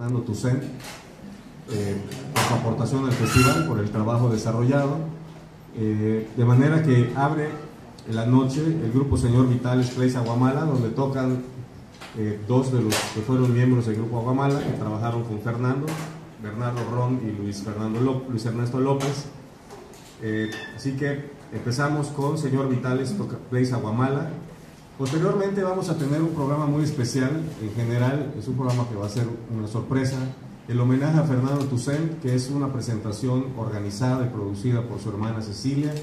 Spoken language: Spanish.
Fernando Tucent eh, por su aportación al festival, por el trabajo desarrollado. Eh, de manera que abre la noche el grupo Señor Vitales Place Aguamala, donde tocan eh, dos de los que fueron miembros del grupo Aguamala, que trabajaron con Fernando, Bernardo Ron y Luis, Fernando López, Luis Ernesto López. Eh, así que empezamos con Señor Vitales Place Aguamala. Posteriormente vamos a tener un programa muy especial, en general es un programa que va a ser una sorpresa, el homenaje a Fernando Tucent, que es una presentación organizada y producida por su hermana Cecilia,